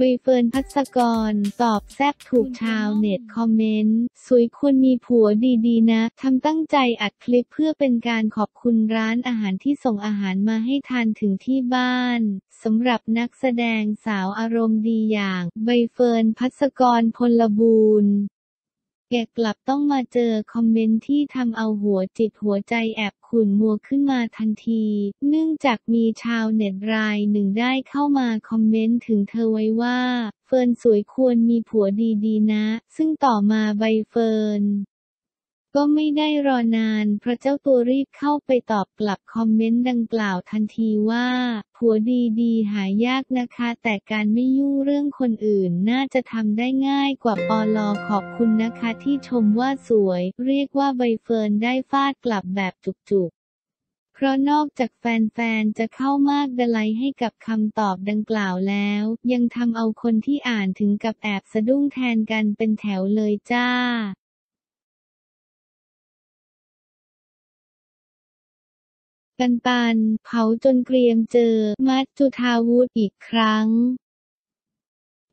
ใบเฟิร์นพัสกร ตอบแซบถูกชาวเน็ตคอมเมนต์ สวยควรมีผัวดีๆนะ ทำตั้งใจอัดคลิปเพื่อเป็นการขอบคุณร้านอาหารที่ส่งอาหารมาให้ทานถึงที่บ้านสำหรับนักแสดงสาวอารมณ์ดีอย่าง ใบเฟิร์นพัสกรพลบูรณ์ แกกลับต้องมาเจอคอมเมนต์ที่ทำเอาหัวจิตหัวใจแอบขุ่นมัวขึ้นมาทันที เนื่องจากมีชาวเน็ตรายหนึ่งได้เข้ามาคอมเมนต์ถึงเธอไว้ว่า เฟิร์นสวยควรมีผัวดีๆนะ ซึ่งต่อมาใบเฟิร์น ก็ไม่ได้รอนาน เพราะเจ้าตัวรีบเข้าไปตอบกลับคอมเมนต์ดังกล่าวทันทีว่า ผัวดีๆหายากนะคะ แต่การไม่ยุ่งเรื่องคนอื่นน่าจะทำได้ง่ายกว่าปอลอขอบคุณนะคะที่ชมว่าสวย เรียกว่าใบเฟิร์นได้ฟาดกลับแบบจุกๆเพราะนอกจากแฟนๆ จะเข้ามากดไลให้กับคำตอบดังกล่าวแล้ว ยังทำเอาคนที่อ่านถึงกับแอบสะดุ้งแทนกันเป็นแถวเลยจ้า ปันปันเผาจนเกรียมเจอ มัจจุธาวุธอีกครั้ง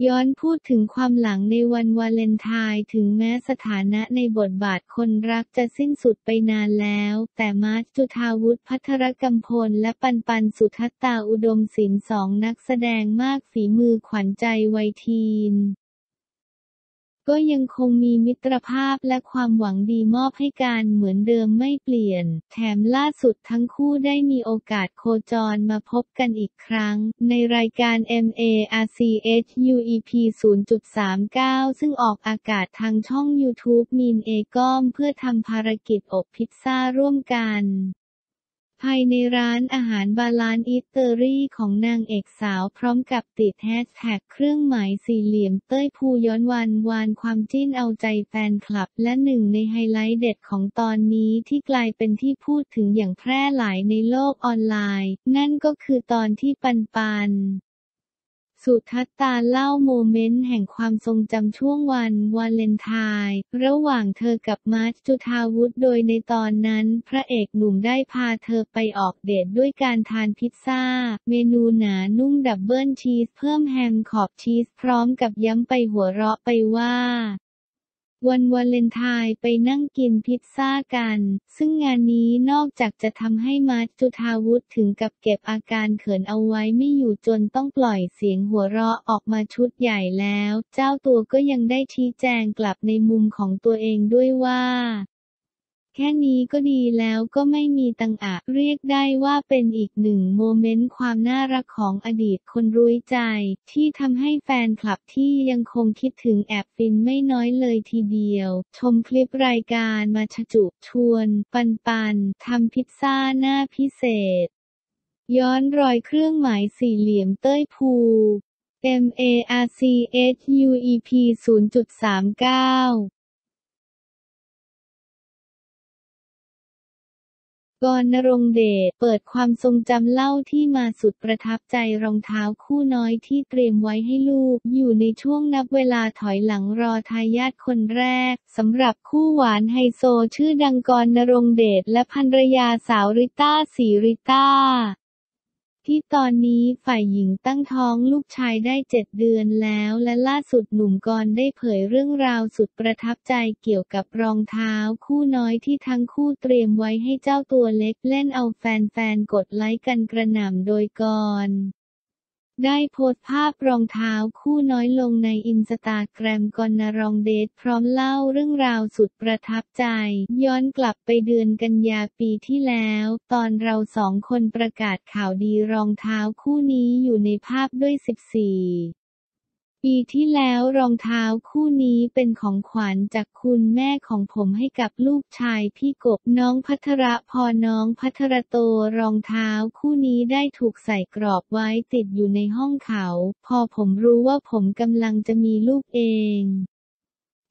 ย้อนพูดถึงความหลังในวันวาเลนไทน์ถึงแม้สถานะในบทบาทคนรักจะสิ้นสุดไปนานแล้ว แต่มาร์จุธาวุฒิพัทรกำพลและปันปันสุทัตตาอุดมศิลป์สองนักแสดงมากฝีมือขวัญใจวัย teen ก็ยังคงมีมิตรภาพและความหวังดีมอบให้กันเหมือนเดิมไม่เปลี่ยน แถมล่าสุดทั้งคู่ได้มีโอกาสโคจรมาพบกันอีกครั้ง ในรายการ MARCHU EP 0.39 ซึ่งออกอากาศทางช่อง YouTube มีนเอกอมเพื่อทำภารกิจอบพิซซ่าร่วมกัน ภายในร้านอาหาร Balance Eatery ของนางเอกสาวพร้อมกับติดแฮชแท็กเครื่องหมายสี่เหลี่ยมเต้ยภูย้อนวันวานความจิ้นเอาใจแฟนคลับ และหนึ่งในไฮไลท์เด็ดของตอนนี้ที่กลายเป็นที่พูดถึงอย่างแพร่หลายในโลกออนไลน์ นั่นก็คือตอนที่ปันปัน สุทัศตาเล่า moment แห่งความทรงจำช่วงวันวาเลนไทน์ระหว่างเธอกับมาร์ชจุธาวุฒโดยในตอนนั้น พระเอกหนุ่มได้พาเธอไปออกเดทด้วยการทานพิซซ่า เมนูหนานุ่ม double cheese เพิ่มแฮมขอบชีสพร้อมกับย้ำไปหัวเราะไปว่า วันวาเลนไทน์ไปนั่งกินพิซซ่ากัน ซึ่งงานนี้นอกจากจะทำให้มาร์จุธาวุฒถึงกับเก็บอาการเขินเอาไว้ไม่อยู่จนต้องปล่อยเสียงหัวเราะออกมาชุดใหญ่แล้ว เจ้าตัวก็ยังได้ชี้แจงกลับในมุมของตัวเองด้วยว่า แค่นี้ก็ดีแล้วก็ไม่มีตังอะเรียกได้ว่าเป็นอีกหนึ่งโมเมนต์ความน่ารักของอดีตคนรู้ใจ ที่ทำให้แฟนคลับที่ยังคงคิดถึงแอบฟินไม่น้อยเลยทีเดียว ชมคลิปรายการมาชจุชวน ปันปันทำพิซซ่าหน้าพิเศษ ย้อนรอยเครื่องหมายสี่เหลี่ยมเต้ยภู M A R C H U E P 0.39 กรณรงเดชเปิดความทรงจำเล่าที่มาสุดประทับใจรองเท้าคู่น้อยที่เตรียมไว้ให้ลูก อยู่ในช่วงนับเวลาถอยหลังรอทายาทคนแรกสำหรับคู่หวานไฮโซชื่อดังกรณรงเดชและภรรยาสาวริต้าสีริต้า ที่ตอนนี้ฝ่ายหญิงตั้งท้องลูกชายได้เจ็ดเดือนแล้วและล่าสุดหนุ่มกรได้เผยเรื่องราวสุดประทับใจเกี่ยวกับรองเท้าคู่น้อยที่ทั้งคู่เตรียมไว้ให้เจ้าตัวเล็กเล่นเอาแฟนๆกดไลค์กันกระหน่ำโดยกร ได้โพสต์ภาพรองเท้าคู่น้อยลงในอินสตาแกรมกอนนรงเดทพร้อมเล่าเรื่องราวสุดประทับใจ ย้อนกลับไปเดือนกันยาปีที่แล้ว ตอนเราสองคนประกาศข่าวดีรองเท้าคู่นี้อยู่ในภาพด้วย 14 ปีที่แล้วรองเท้าคู่นี้เป็นของขวัญจากคุณแม่ของผมให้กับลูกชายพี่กบน้องพัทระพอน้องพัทระโตรองเท้าคู่นี้ได้ถูกใส่กรอบไว้ติดอยู่ในห้องเขา พอผมรู้ว่าผมกำลังจะมีลูกเอง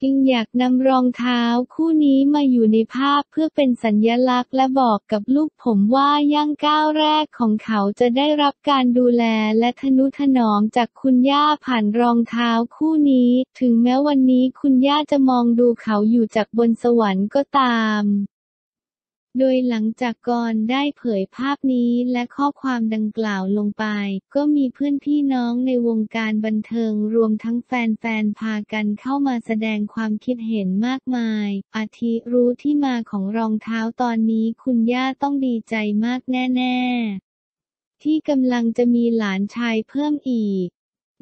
จึงอยากนำรองเท้าคู่นี้มาอยู่ในภาพเพื่อเป็นสัญลักษณ์และบอกกับลูกผมว่าย่างก้าวแรกของเขาจะได้รับการดูแลและทนุถนอมจากคุณย่าผ่านรองเท้าคู่นี้ ถึงแม้วันนี้คุณย่าจะมองดูเขาอยู่จากบนสวรรค์ก็ตาม โดยหลังจากกรได้เผยภาพนี้และข้อความดังกล่าวลงไป ก็มีเพื่อนพี่น้องในวงการบันเทิงรวมทั้งแฟนๆพากันเข้ามาแสดงความคิดเห็นมากมาย อาทิรู้ที่มาของรองเท้าตอนนี้คุณย่าต้องดีใจมากแน่ ๆ ที่กำลังจะมีหลานชายเพิ่มอีก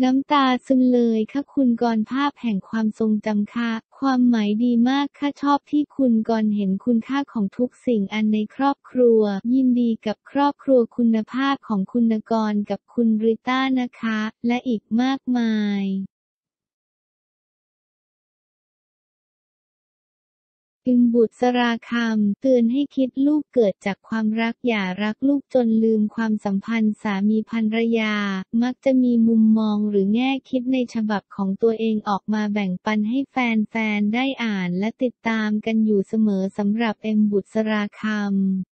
น้ำตาซึมเลยค่ะคุณกรภาพแห่งความทรงจำค่ะ ความหมายดีมากค่ะชอบที่คุณกรเห็นคุณค่าของทุกสิ่งอันในครอบครัว ยินดีกับครอบครัวคุณภาพของคุณกรกับคุณริต้านะคะ และอีกมากมาย อึมบุตรสราคำเตือนให้คิดลูกเกิดจากความรักอย่ารักลูกจนลืมความสัมพันธ์สามีภรรยา มักจะมีมุมมองหรือแง่คิดในฉบับของตัวเองออกมาแบ่งปันให้แฟนๆ ได้อ่านและติดตามกันอยู่เสมอสำหรับเอ็มบุตรสราคำ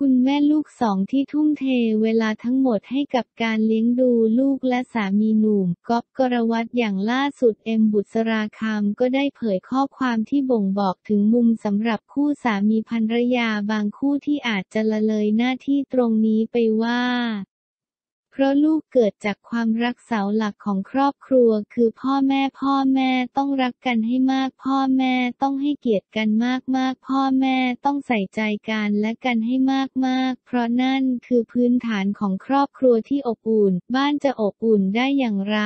คุณแม่ลูกสองที่ทุ่มเทเวลาทั้งหมดให้กับการเลี้ยงดูลูกและสามีหนุ่มก๊อฟกรวัตอย่างล่าสุดเอ็มบุษราคำก็ได้เผยข้อความที่บ่งบอกถึงมุมสำหรับคู่สามีภรรยาบางคู่ที่อาจจะละเลยหน้าที่ตรงนี้ไปว่า เพราะลูกเกิดจากความรักเสาหลักของครอบครัว คือพ่อแม่พ่อแม่ต้องรักกันให้มาก พ่อแม่ต้องให้เกียรติกันมากมากพ่อแม่ต้องใส่ใจกันและกันให้มากมากเพราะนั่นคือพื้นฐานของครอบครัวที่อบอุ่น บ้านจะอบอุ่นได้อย่างไร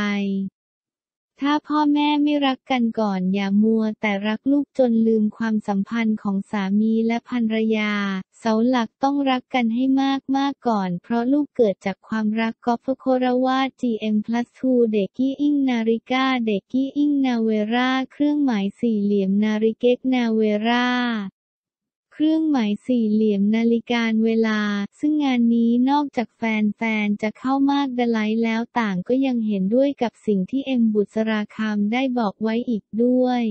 ถ้าพ่อแม่ไม่รักกันก่อนอย่ามัวแต่รักลูกจนลืมความสัมพันธ์ของสามีและภรรยา เสาหลักต้องรักกันให้มากมากก่อน เพราะลูกเกิดจากความรักกอฟโคราวา GM plus 2เด็กกี้อิงนาฬิกาเด็กกี้อิงนาเวราเครื่องหมายสี่เหลี่ยมนาฬิเกกนาเวรา เครื่องหมายสี่เหลี่ยมนาฬิกาเวลา ซึ่งงานนี้นอกจากแฟนๆ จะเข้ามากดไลค์แล้วต่างก็ยังเห็นด้วยกับสิ่งที่เอ็มบุษราคำได้บอกไว้อีกด้วย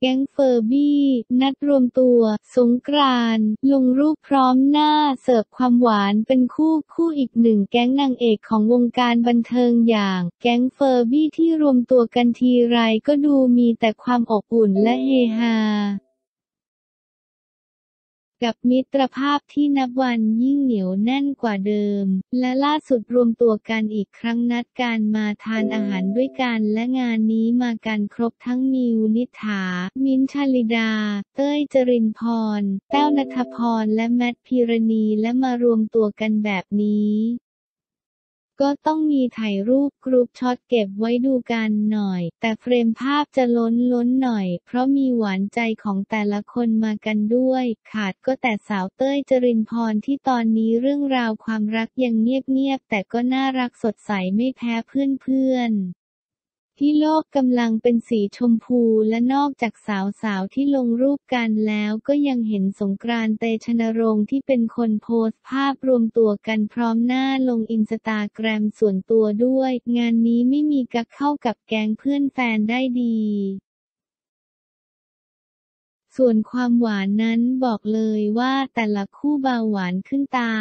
แก๊งเฟอร์บี้ นัดรวมตัว สงกรานลงรูปพร้อมหน้าเสิร์ฟความหวานเป็นคู่คู่อีกหนึ่งแก๊งนางเอกของวงการบันเทิงอย่าง แก๊งเฟอร์บี้ที่รวมตัวกันทีไรก็ดูมีแต่ความอบอุ่นและเฮฮา กับมิตรภาพที่นับวันยิ่งเหนียวแน่นกว่าเดิม และล่าสุดรวมตัวกันอีกครั้งนัดการมาทานอาหารด้วยกันและงานนี้มากันครบทั้งมิวนิฐา มินชาลิดา เต้ยจรินพร แต้วนัทพรและแมทพีรณีและมารวมตัวกันแบบนี้ ก็ต้องมีถ่ายรูป group shot เก็บไว้ดูกันหน่อย แต่เฟรมภาพจะล้นล้นหน่อย เพราะมีหวานใจของแต่ละคนมากันด้วย ขาดก็แต่สาวเต้ยจรินพรที่ตอนนี้เรื่องราวความรักยังเงียบๆแต่ก็น่ารักสดใสไม่แพ้เพื่อนๆ ที่โลกกำลังเป็นสีชมพูและนอกจากสาวๆที่ลงรูปกันแล้วก็ยังเห็นสงกรานต์เตชะณรงค์ที่เป็นคนโพสต์ภาพรวมตัวกันพร้อมหน้าลงอินสตาแกรมส่วนตัวด้วย งานนี้ไม่มีกั๊กเข้ากับแก๊งเพื่อนแฟนได้ดี ส่วนความหวานนั้นบอกเลยว่าแต่ละคู่เบาหวานขึ้นตา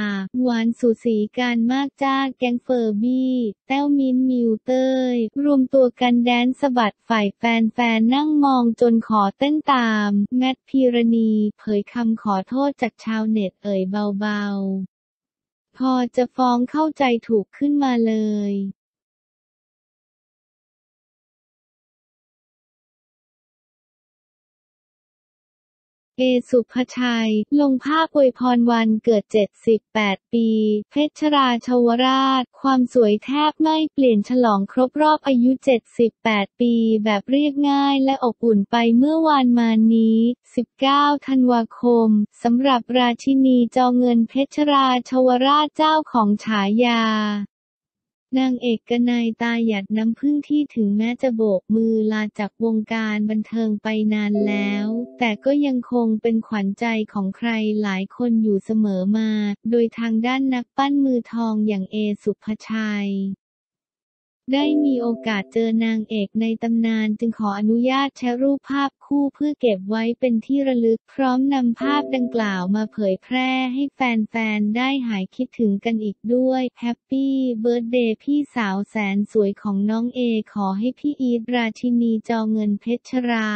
หวานสูสีกันมากจ้าแกงเฟอร์บี้แต้วมินมิวเตยรวมตัวกันแดนสะบัดฝ่ายแฟนๆนั่งมองจนขอเต้นตามแมทพีรณีเผยคำขอโทษจากชาวเน็ตเอ่ยเบาๆ พอจะฟ้องเข้าใจถูกขึ้นมาเลย เอสุภชัย ลงภาพอวยพรวันเกิด 78 ปี เพชรราชวราช ความสวยแทบไม่เปลี่ยนฉลองครบรอบอายุ 78 ปี แบบเรียบง่ายและอบอุ่นไปเมื่อวานมานี้ 19 ธันวาคม สำหรับราชินีจอเงินเพชรราชวราชเจ้าของฉายา นางเอกกนายตาหยัดน้ำพึ่งที่ถึงแม้จะโบกมือลาจากวงการบันเทิงไปนานแล้ว แต่ก็ยังคงเป็นขวัญใจของใครหลายคนอยู่เสมอมา โดยทางด้านนักปั้นมือทองอย่างเอสุภชัย ได้มีโอกาสเจอนางเอกในตำนานจึงขออนุญาตแชร์รูปภาพคู่เพื่อเก็บไว้เป็นที่ระลึก พร้อมนำภาพดังกล่าวมาเผยแพร่ให้แฟนๆ ได้หายคิดถึงกันอีกด้วย happy birthday พี่สาวแสนสวยของน้องเอขอให้พี่อีทราชินีจอเงินเพชรรา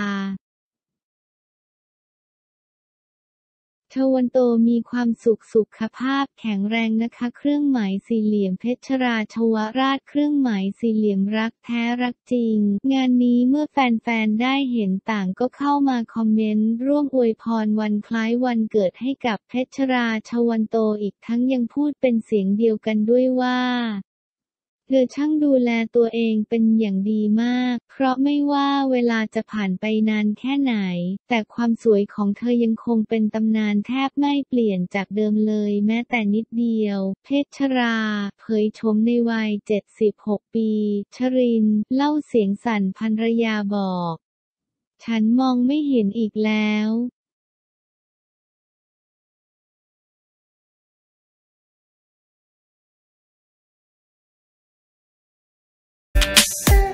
ชวันโตมีความสุขสุขภาพแข็งแรงนะคะ เครื่องหมายสี่เหลี่ยมเพชรราชวราชเครื่องหมายสี่เหลี่ยมรักแท้รักจริง งานนี้เมื่อแฟนๆได้เห็นต่างก็เข้ามาคอมเมนต์ ร่วมอวยพรวันคล้ายวันเกิดให้กับเพชรราชวันโตอีกทั้งยังพูดเป็นเสียงเดียวกันด้วยว่า ธอช่างดูแลตัวเองเป็นอย่างดีมาก เพราะไม่ว่าเวลาจะผ่านไปนานแค่ไหน แต่ความสวยของเธอยังคงเป็นตำนานแทบไม่เปลี่ยนจากเดิมเลยแม้แต่นิดเดียว เพชรรา เผยชมในวัย 76 ปี ชริน เล่าเสียงสั่นภรรยาบอก ฉันมองไม่เห็นอีกแล้ว Yeah.